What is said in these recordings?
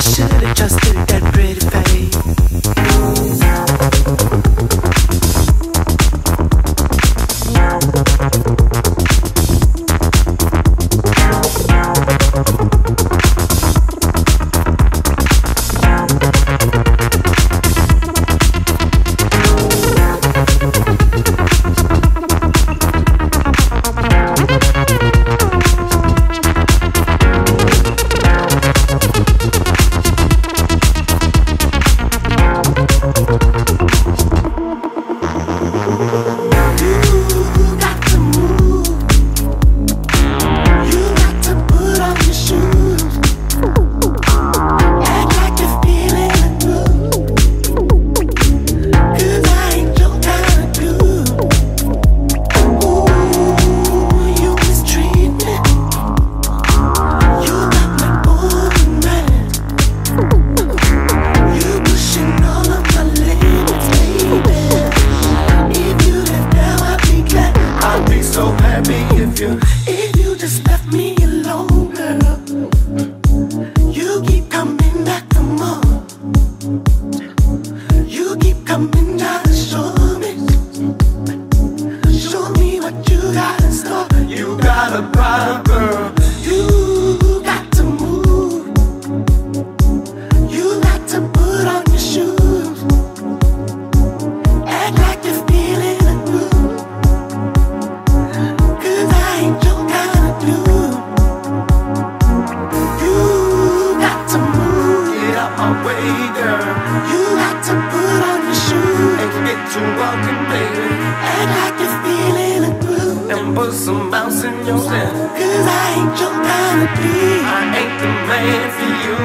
should've trusted. so happy if you you walking, baby. I got the feeling of groove. And put some bounce in your step. Cause I ain't your kind of bitch. I ain't the man for you.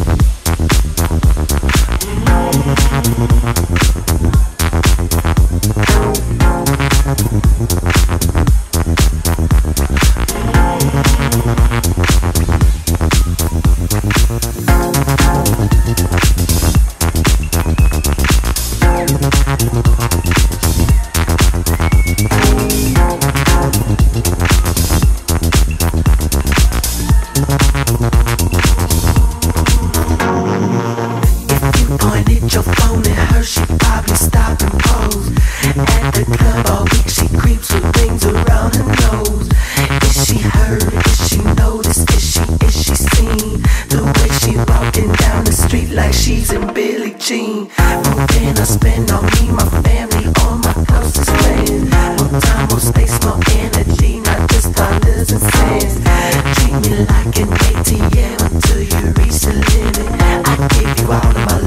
We'll tonight. More than I spend on me, my family, all my house friends. More time, more space, more energy, not just dollars and cents. Treat me like an ATM until you reach the limit. I give you all of my